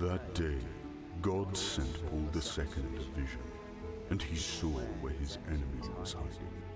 That day, God sent Paul II a vision, and he saw where his enemy was hiding.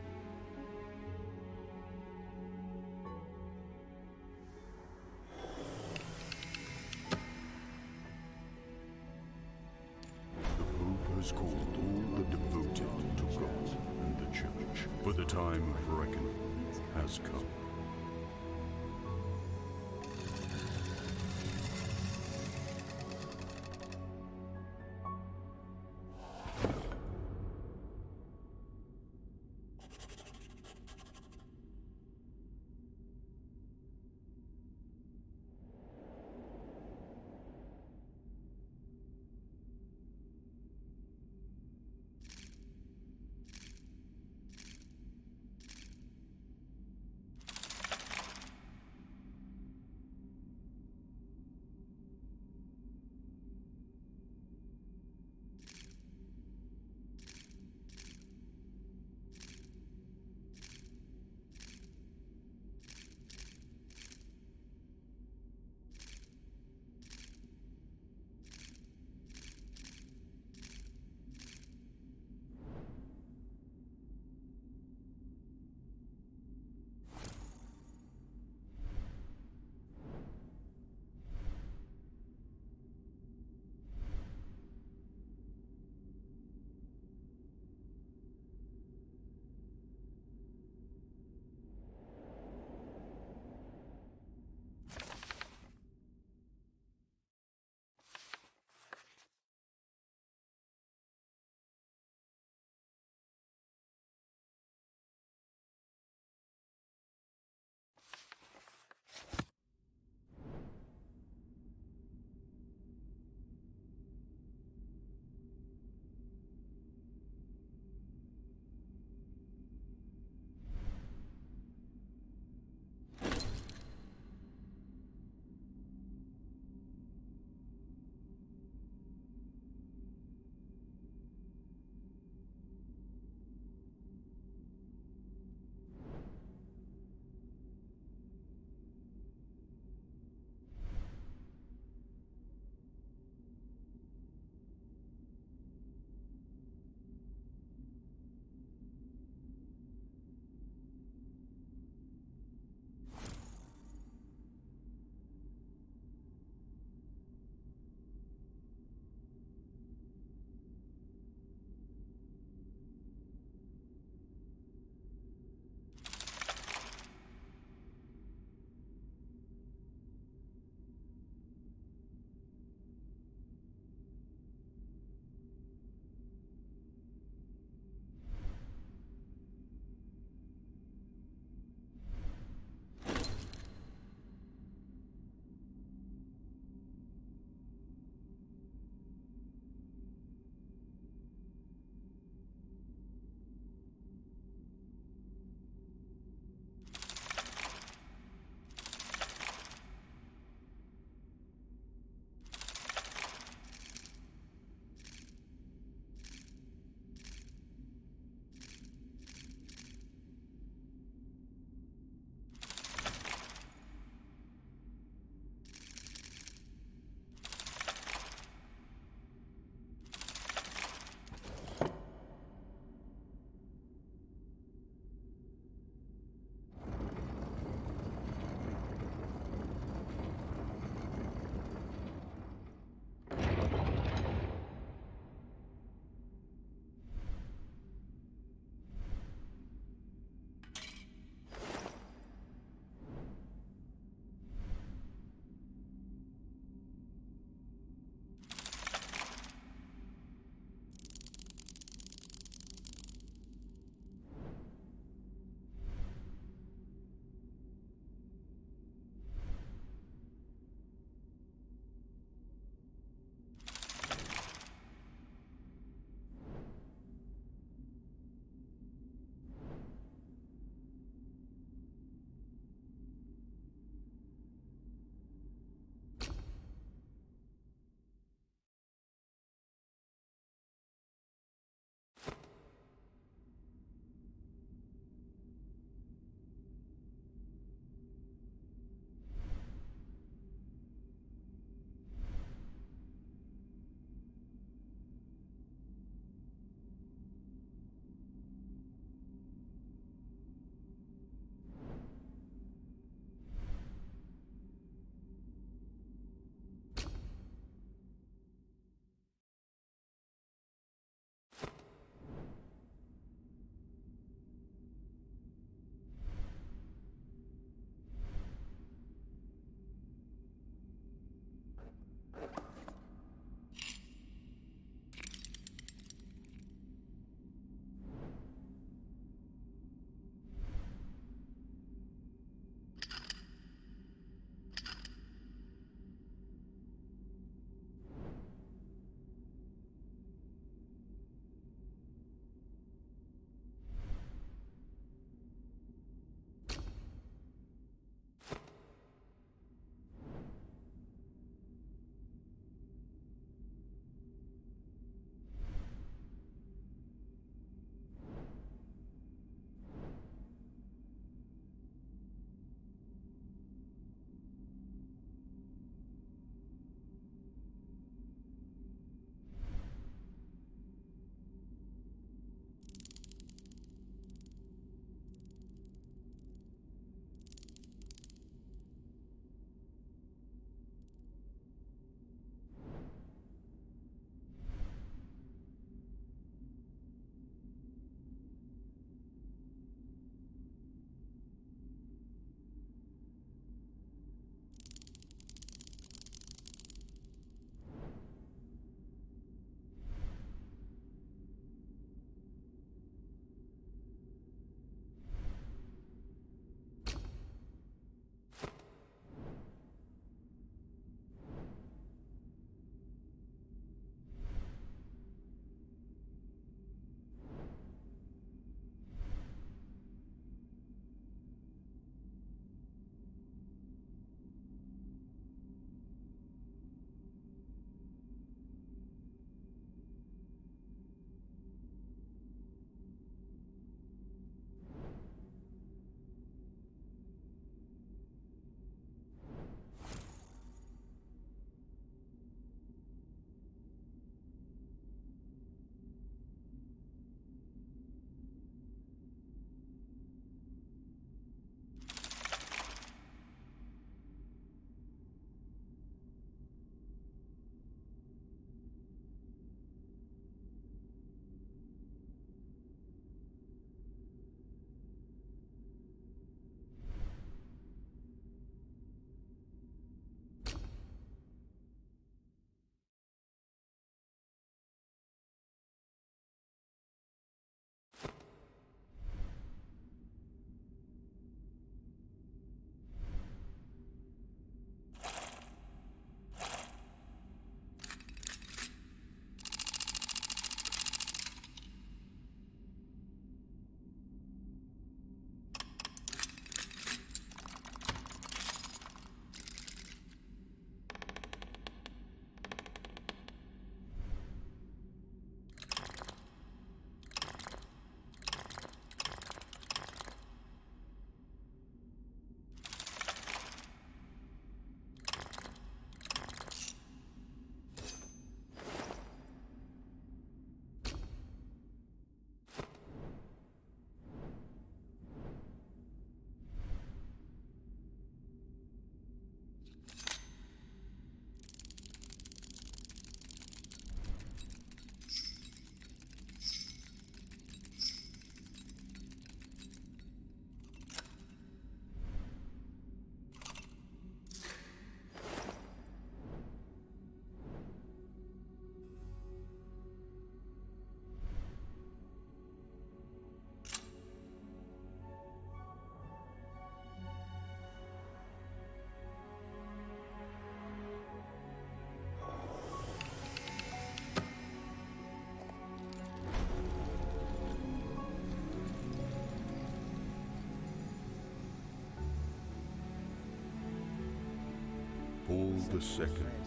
II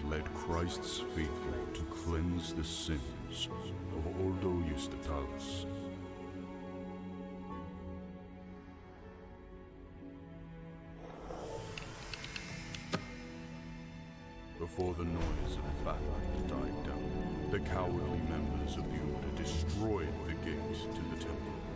led Christ's faithful to cleanse the sins of Ordo Justitalis. Before the noise of battle died down, the cowardly members of the Order destroyed the gate to the temple.